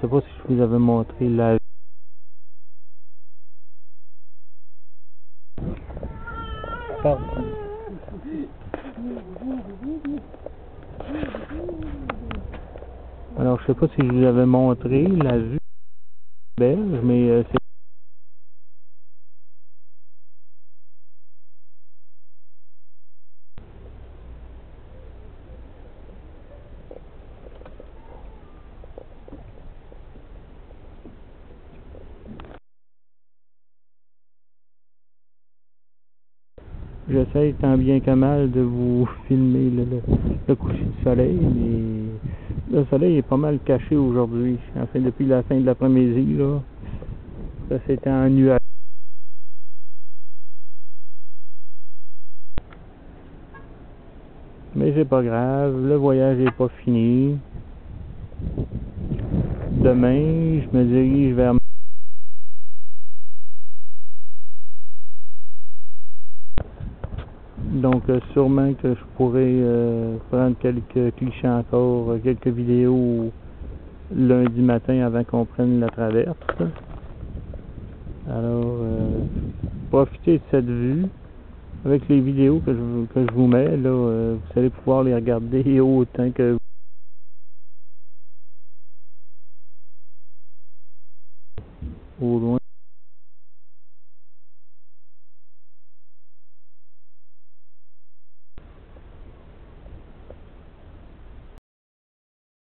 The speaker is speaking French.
sais pas si je vous avais montré la Pardon. Alors, je sais pas si je vous avais montré la vue belge, mais euh, c'est J'essaie tant bien que mal de vous filmer le, coucher du soleil, mais le soleil est pas mal caché aujourd'hui. Enfin, depuis la fin de l'après-midi, là, ça c'était en nuage. Mais c'est pas grave, le voyage est pas fini. Demain, je me dirige vers Donc, euh, sûrement que je pourrais euh, prendre quelques clichés encore, euh, quelques vidéos lundi matin avant qu'on prenne la traverse. Alors, profitez de cette vue. Avec les vidéos que je, que je vous mets, là, vous allez pouvoir les regarder autant que vous. Au loin.